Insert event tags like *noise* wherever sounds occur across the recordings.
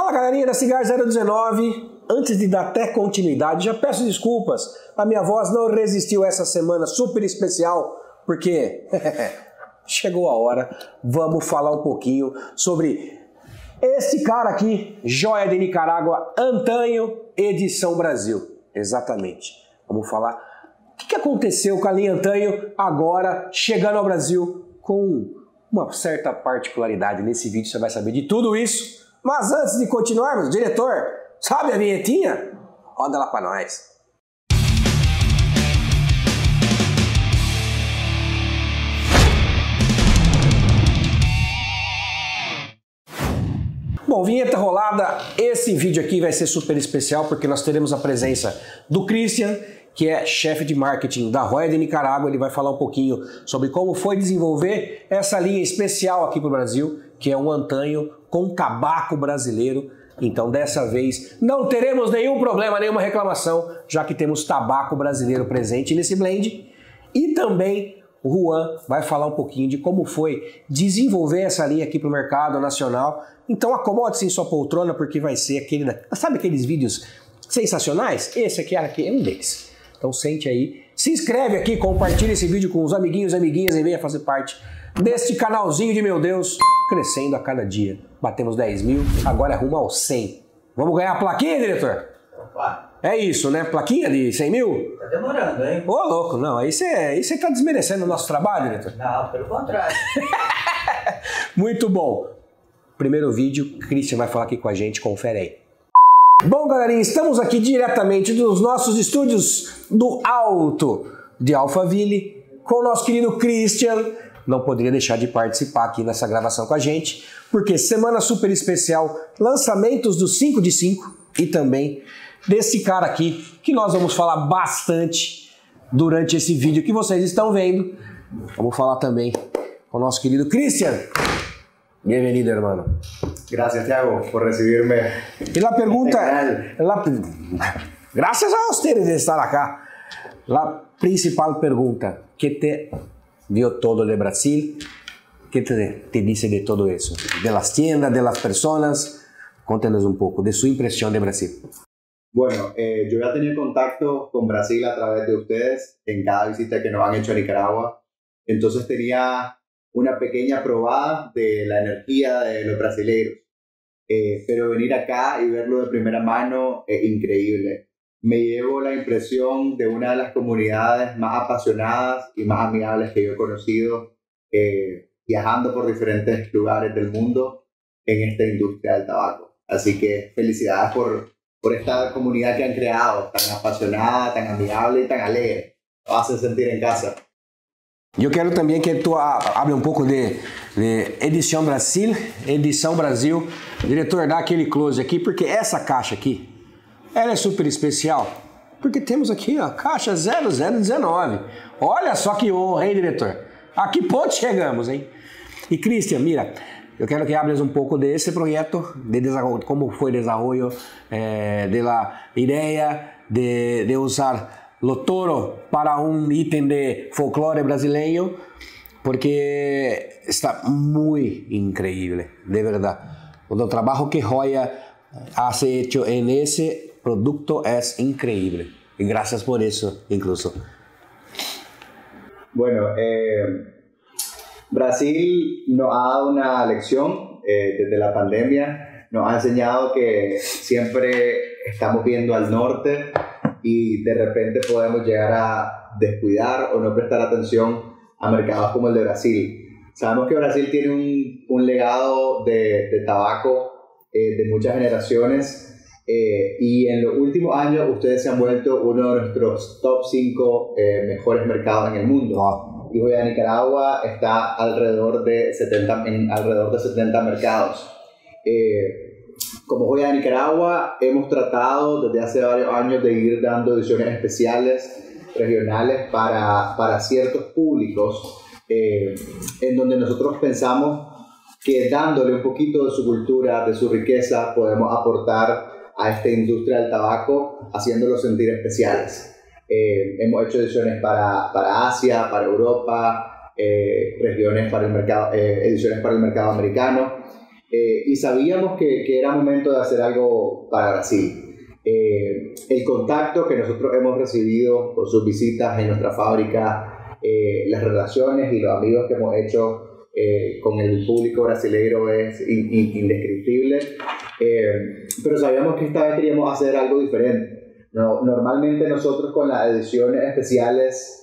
Fala galerinha da Cigar 019. Antes de dar até continuidade, já peço desculpas. A minha voz não resistiu essa semana super especial, porque *laughs* chegou a hora. Vamos falar um pouquinho sobre esse cara aqui, joia de Nicarágua, Antanho, edição Brasil. Exatamente. Vamos falar o que aconteceu com a linha Antanho agora chegando ao Brasil com uma certa particularidade. Nesse vídeo você vai saber de tudo isso. Mas antes de continuarmos, diretor, sabe a vinhetinha? Roda lá para nós. Bom, vinheta rolada. Esse vídeo aqui vai ser super especial porque nós teremos a presença do Christian, que é chefe de marketing da Roya de Nicarágua. Ele vai falar um pouquinho sobre como foi desenvolver essa linha especial aqui para o Brasil, que é um antanho com tabaco brasileiro. Então, dessa vez, não teremos nenhum problema, nenhuma reclamação, já que temos tabaco brasileiro presente nesse blend. E também o Juan vai falar um pouquinho de como foi desenvolver essa linha aqui para o mercado nacional então acomode-se em sua poltrona porque vai ser aquele. Sabe aqueles vídeos sensacionais? Esse aqui, aqui é um deles. Então sente aí, se inscreve aqui, compartilha esse vídeo com os amiguinhos e amiguinhas e venha fazer parte deste canalzinho de meu Deus, crescendo a cada dia. Batemos 10 mil, agora é rumo ao 100. Vamos ganhar a plaquinha, diretor? Opa. É isso, né? Plaquinha de 100 mil? Tá demorando, hein? Ô, louco, não. Aí você aí tá desmerecendo o nosso trabalho, diretor. Não, pelo contrário. *laughs* Muito bom primeiro vídeo, Christian vai falar aqui com a gente, confere aí. Bom, galerinha, estamos aqui diretamente dos nossos estúdios do Alto de Alphaville com o nosso querido Christian. Não poderia deixar de participar aqui nessa gravação com a gente, porque semana super especial, lançamentos do 5 de 5 e também desse cara aqui que nós vamos falar bastante durante esse vídeo que vocês estão vendo. Vamos falar também com o nosso querido Christian. Bienvenido, hermano. Gracias, Thiago, por recibirme. Y la pregunta, la, gracias a ustedes de estar acá. La principal pregunta, ¿qué te dio todo de Brasil? ¿Qué te, te dice de todo eso? De las tiendas, de las personas. Cuéntanos un poco de su impresión de Brasil. Bueno, eh, yo ya tenía contacto con Brasil a través de ustedes en cada visita que nos han hecho a Nicaragua. Entonces tenía una pequeña probada de la energía de los brasileños. Eh, pero venir acá y verlo de primera mano es increíble. Me llevo la impresión de una de las comunidades más apasionadas y más amigables que yo he conocido eh, viajando por diferentes lugares del mundo en esta industria del tabaco. Así que felicidades por, por esta comunidad que han creado, tan apasionada, tan amigable y tan alegre. Lo hace sentir en casa. Eu quero também que tu abra um pouco de, de Edição Brasil, Edição Brasil. Diretor, dá aquele close aqui, porque essa caixa aqui, ela é super especial. Porque temos aqui, ó, caixa 0019. Olha só que honra, hein, diretor? A que ponto chegamos, hein? E Cristian, mira, eu quero que hables um pouco desse projeto, de como foi o desenvolvimento, eh, de la ideia de, de usar lo toro para un ítem de folclore brasileño porque está muy increíble, de verdad. El trabajo que Joya ha hecho en ese producto es increíble. Y gracias por eso, incluso. Bueno, eh, Brasil nos ha dado una lección eh, desde la pandemia. Nos ha enseñado que siempre estamos viendo al norte y de repente podemos llegar a descuidar o no prestar atención a mercados como el de Brasil. Sabemos que Brasil tiene un, legado de, de tabaco eh, de muchas generaciones eh, y en los últimos años ustedes se han vuelto uno de nuestros top 5 eh, mejores mercados en el mundo. Y hoy a Nicaragua está alrededor de 70, en alrededor de 70 mercados. Eh, como Joya de Nicaragua, hemos tratado desde hace varios años de ir dando ediciones especiales regionales para, para ciertos públicos, eh, en donde nosotros pensamos que dándole un poquito de su cultura, de su riqueza, podemos aportar a esta industria del tabaco, haciéndolos sentir especiales. Eh, hemos hecho ediciones para, para Asia, para Europa, eh, regiones para el mercado, ediciones para el mercado americano eh, y sabíamos que, que, era momento de hacer algo para Brasil. Eh, el contacto que nosotros hemos recibido por sus visitas en nuestra fábrica, eh, las relaciones y los amigos que hemos hecho con el público brasileño es indescriptible, pero sabíamos que esta vez queríamos hacer algo diferente. No, normalmente nosotros con las ediciones especiales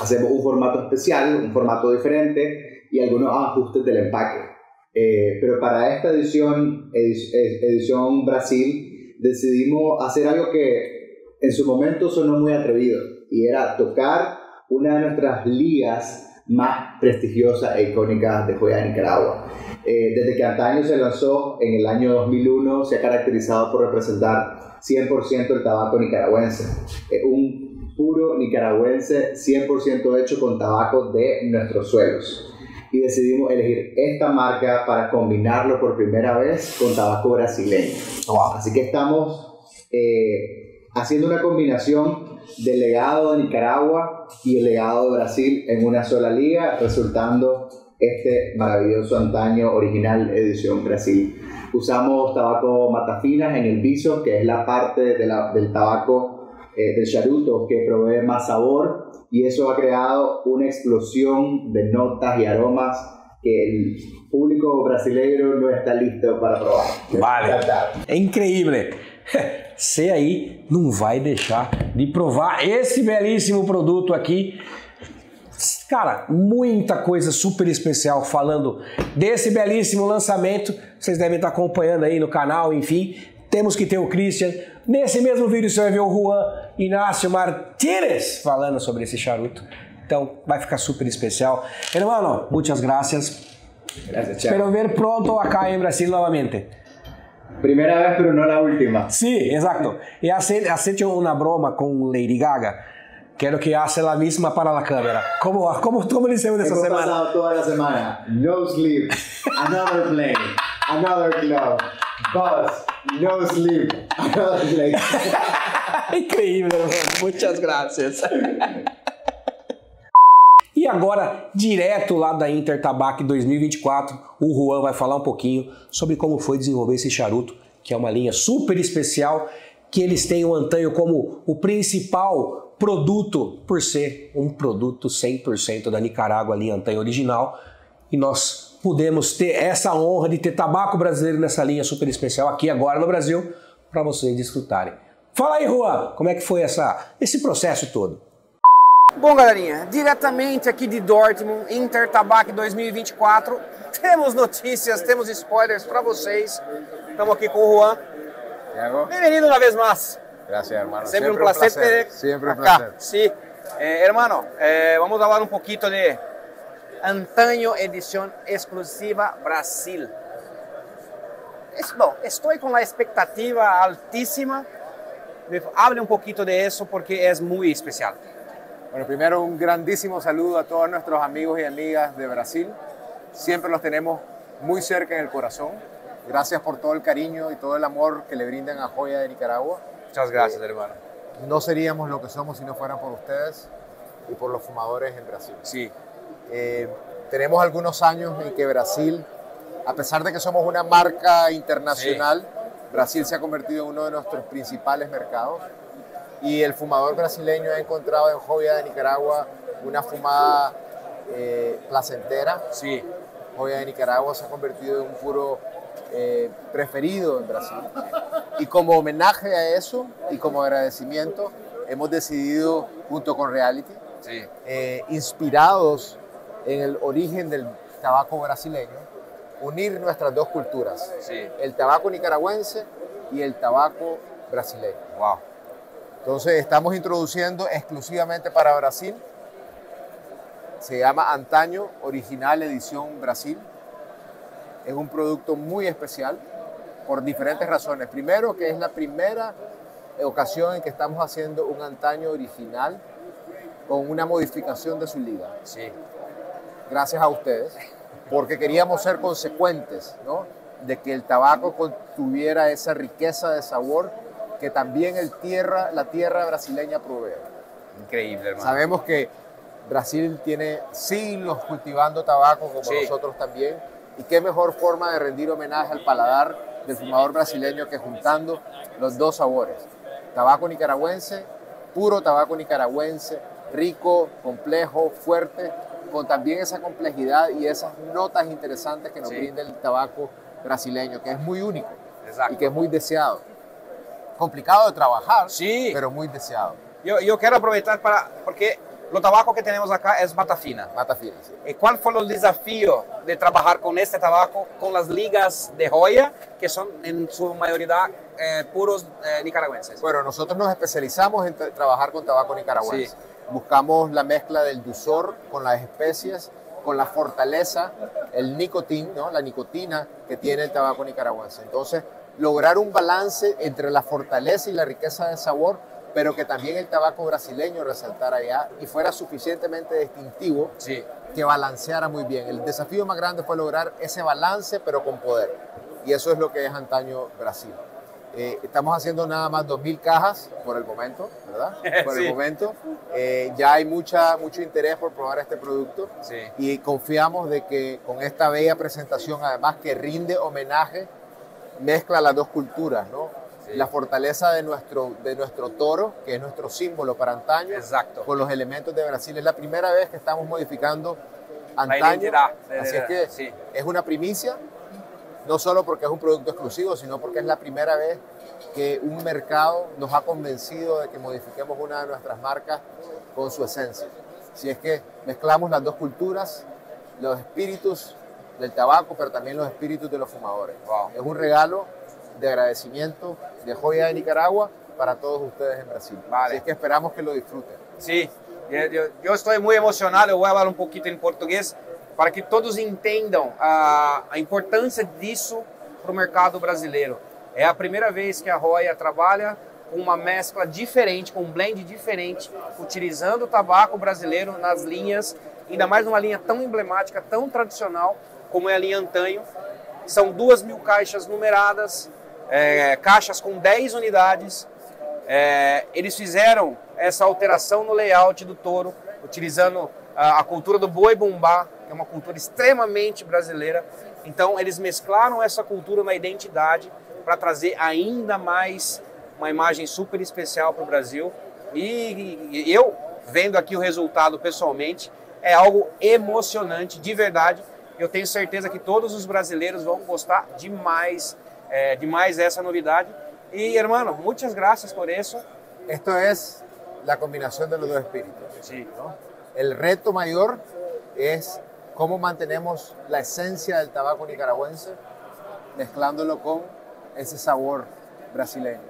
hacemos un formato especial, un formato diferente y algunos ajustes del empaque. Eh, pero para esta edición, edición Brasil, decidimos hacer algo que en su momento sonó muy atrevido y era tocar una de nuestras ligas más prestigiosas e icónicas de joya de Nicaragua. Eh, desde que antaño se lanzó en el año 2001, se ha caracterizado por representar 100% el tabaco nicaragüense. un puro nicaragüense 100% hecho con tabaco de nuestros suelos y decidimos elegir esta marca para combinarlo por primera vez con tabaco brasileño. Así que estamos eh, haciendo una combinación del legado de Nicaragua y el legado de Brasil en una sola liga, resultando este maravilloso antaño original edición Brasil. Usamos tabaco matafinas en el viso, que es la parte de la, del tabaco eh, del charuto que provee más sabor y eso ha creado una explosión de notas y aromas que el público brasileño no está listo para probar. Vale, é incrível. Você aí não vai deixar de provar esse belíssimo produto aqui. Cara, muita coisa super especial falando desse belíssimo lançamento. Vocês devem estar acompanhando aí no canal, enfim. Temos que ter o Christian. Nesse mesmo vídeo você vai ver o Juan Inácio Martínez falando sobre esse charuto. Então vai ficar super especial. Hermano, muchas gracias. Gracias, Espero ver pronto acá en Brasil nuevamente. Primera vez, pero no la última. Sí, exacto. Y hacer, has hecho una broma con Lady Gaga. Quiero que hace la misma para la cámara. ¿Cómo, cómo, cómo le esa Hemos semana? pasado toda la semana. No sleep. Another plane. Another club. Bus. No sleep. Another plane. *laughs* Incrível, hermano. Muitas graças. E agora, direto lá da Intertabac 2024, o Juan vai falar um pouquinho sobre como foi desenvolver esse charuto, que é uma linha super especial, que eles têm o Antanho como o principal produto, por ser um produto 100% da Nicarágua, linha Antanho original, e nós pudemos ter essa honra de ter tabaco brasileiro nessa linha super especial aqui agora no Brasil, para vocês desfrutarem. Fala aí, Juan, como é que foi essa, esse processo todo? Bom, galerinha, diretamente aqui de Dortmund, Inter Tabac 2024, *laughs* temos notícias, temos spoilers para vocês. Estamos aqui com o Juan. Bem-vindo uma vez mais. Obrigado, irmão. Sempre, Sempre um prazer ter Sempre um prazer. Sim, Eh, hermano, eh, vamos falar um pouquinho de Antanho Edição Exclusiva Brasil. Es, bom, estou com a expectativa altíssima. Hable um pouquinho de isso porque é muito especial. Bueno, primero un grandísimo saludo a todos nuestros amigos y amigas de Brasil. Siempre los tenemos muy cerca en el corazón. Gracias por todo el cariño y todo el amor que le brindan a Joya de Nicaragua. Muchas gracias, hermano. No seríamos lo que somos si no fueran por ustedes y por los fumadores en Brasil. Sí, Eh, tenemos algunos años en que Brasil, a pesar de que somos una marca internacional, Brasil se ha convertido en uno de nuestros principales mercados y el fumador brasileño ha encontrado en Joya de Nicaragua una fumada eh, placentera. sí. Joya de Nicaragua se ha convertido en un puro eh, preferido en Brasil. Y como homenaje a eso y como agradecimiento, hemos decidido, junto con Reality, Sí. eh, inspirados en el origen del tabaco brasileño, unir nuestras dos culturas, Sí. el tabaco nicaragüense y el tabaco brasileño. Wow. Entonces estamos introduciendo exclusivamente para Brasil, se llama Antaño Original Edición Brasil, es un producto muy especial por diferentes razones. Primero que es la primera ocasión en que estamos haciendo un antaño original con una modificación de su liga Sí. gracias a ustedes, porque queríamos ser consecuentes, ¿no? De que el tabaco tuviera esa riqueza de sabor que también el tierra, la tierra brasileña provee. Increíble, hermano. Sabemos que Brasil tiene siglos cultivando tabaco, como Sí. nosotros también, Y qué mejor forma de rendir homenaje al paladar del fumador brasileño que juntando los dos sabores. Tabaco nicaragüense, puro tabaco nicaragüense, rico, complejo, fuerte, con también esa complejidad y esas notas interesantes que nos Sí. brinda el tabaco brasileño, que es muy único Exacto. y que es muy deseado. Complicado de trabajar, Sí. pero muy deseado. Eu, eu quero aproveitar para. Porque o tabaco que temos acá é mata fina. Mata fina, sí. E qual foi o desafio de trabalhar com este tabaco com as ligas de Joya, que são em sua maioria eh, puros eh, nicaragüenses? Bueno, nosotros nos especializamos en tra- trabajar con tabaco nicaragüense. Sí. Buscamos la mezcla del dulzor con las especias, con la fortaleza, el nicotín, ¿no? la nicotina que tiene el tabaco nicaragüense. Entonces, lograr un balance entre la fortaleza y la riqueza de sabor, pero que también el tabaco brasileño resaltara allá y fuera suficientemente distintivo Sí. que balanceara muy bien. El desafío más grande fue lograr ese balance, pero con poder. Y eso es lo que es antaño Brasil. Eh, estamos haciendo nada más 2.000 cajas por el momento, ¿verdad? *laughs* Por Sí. el momento. Eh, ya hay mucha, mucho interés por probar este producto Sí. y confiamos de que con esta bella presentación, además que rinde homenaje, mezcla las dos culturas, ¿no? Sí. La fortaleza de nuestro, de nuestro toro, que es nuestro símbolo para antaño, Exacto. con los elementos de Brasil. Es la primera vez que estamos modificando antaño. Así es que sí. es una primicia, no solo porque es un producto exclusivo, sino porque es la primera vez que un mercado nos ha convencido de que modifiquemos una de nuestras marcas con su esencia. Si es que mezclamos las dos culturas, los espíritus del tabaco, pero también los espíritus de los fumadores. Wow. Es un regalo de agradecimiento de Joya de Nicaragua para todos ustedes en Brasil. Vale. Así es que esperamos que lo disfruten. Eu, eu- eu estou muito emocionado. Eu vou falar um pouquinho em português para que todos entendam a, a importância disso para o mercado brasileiro. É a primeira vez que a Roya trabalha com uma mescla diferente, com um blend diferente, utilizando o tabaco brasileiro nas linhas, ainda mais numa linha tão emblemática, tão tradicional como é a linha Antanho. São duas mil caixas numeradas, é, caixas com 10 unidades. É, eles fizeram essa alteração no layout do touro, utilizando a, a cultura do boi bumbá, que é uma cultura extremamente brasileira. Então, eles mesclaram essa cultura na identidade para trazer ainda mais uma imagem super especial para o Brasil. E, e eu, vendo aqui o resultado pessoalmente, é algo emocionante, de verdade. Eu tenho certeza que todos os brasileiros vão gostar demais, é, demais dessa novidade. Y hermano, muchas gracias por eso. Esto es la combinación de los dos espíritus. Sí. ¿no? El reto mayor es cómo mantenemos la esencia del tabaco nicaragüense mezclándolo con ese sabor brasileño,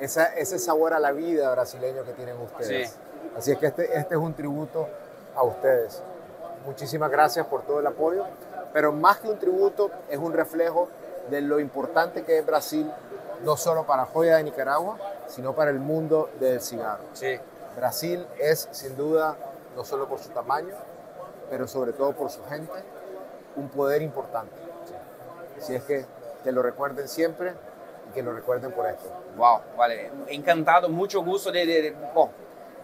esa- ese sabor a la vida brasileño que tienen ustedes. Sí. Así es que este, este es un tributo a ustedes. Muchísimas gracias por todo el apoyo, pero más que un tributo es un reflejo de lo importante que es Brasil, no solo para Joya de Nicaragua, sino para el mundo del cigarro. Sí. Brasil es sin duda, no solo por su tamaño, pero sobre todo por su gente, un poder importante. Así es que que lo recuerden siempre y que lo recuerden por esto. Uau, vale. Encantado, muito gosto de. de- de- bom,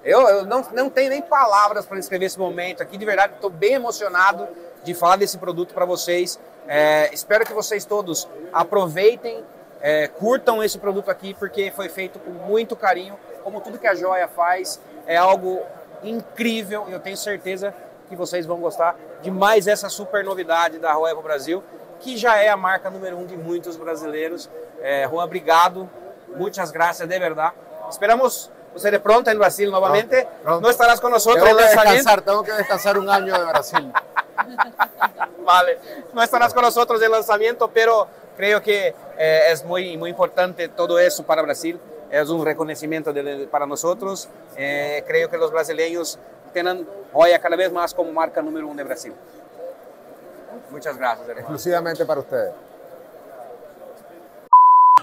eu, eu não, não tenho nem palavras para descrever esse momento aqui. De verdade, estou bem emocionado de falar desse produto para vocês. É, espero que vocês todos aproveitem, é, curtam esse produto aqui, porque foi feito com muito carinho. Como tudo que a Joia faz, é algo incrível. Eu tenho certeza que vocês vão gostar de mais essa super novidade da Roya para o Brasil, que já é a marca número um de muitos brasileiros. É, Juan, obrigado. Muchas gracias, de verdad. Esperamos você de pronto en Brasil nuevamente. Pronto, pronto. No estarás con nosotros Tengo en que descansar, tengo que descansar un año de Brasil. *laughs* Vale. No estarás con nosotros en el lanzamiento, pero creo que eh, es muy, muy importante todo eso para Brasil. Es un reconocimiento de- para nosotros. Eh, creo que los brasileños tienen hoy cada vez más como marca número uno de Brasil. Muchas gracias, hermano. Exclusivamente para ustedes.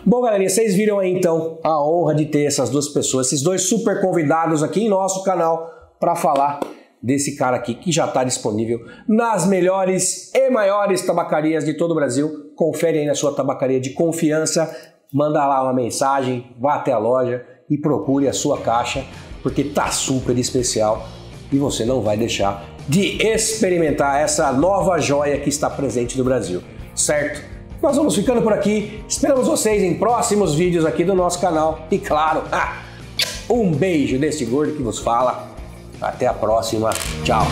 Bom, galerinha, vocês viram aí então a honra de ter essas duas pessoas, esses dois super convidados aqui em nosso canal para falar desse cara aqui que já está disponível nas melhores e maiores tabacarias de todo o Brasil. Confere aí na sua tabacaria de confiança, manda lá uma mensagem, vá até a loja e procure a sua caixa, porque tá super especial e você não vai deixar de experimentar essa nova joia que está presente no Brasil, certo? Nós vamos ficando por aqui. Esperamos vocês em próximos vídeos aqui do nosso canal. E claro, *laughs* um beijo desse gordo que vos fala. Até a próxima. Tchau.